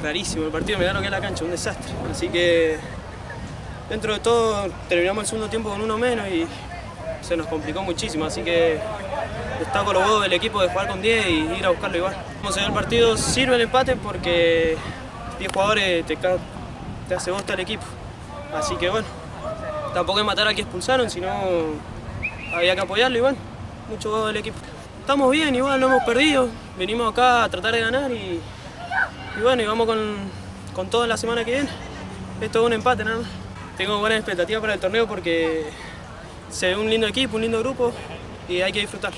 rarísimo el partido, me lo que es la cancha, un desastre. Así que dentro de todo terminamos el segundo tiempo con uno menos y se nos complicó muchísimo, así que destaco los huevos del equipo de jugar con 10 y ir a buscarlo igual. Vamos a ver el partido, sirve el empate porque 10 jugadores te, hace bosta el equipo. Así que bueno, tampoco es matar al que expulsaron, sino había que apoyarlo y bueno, mucho huevo del equipo. Estamos bien, igual no hemos perdido, venimos acá a tratar de ganar y, y bueno, y vamos con, con todo la semana que viene. Esto es un empate nada. Tengo buenas expectativas para el torneo porque se ve un lindo equipo, un lindo grupo y hay que disfrutar.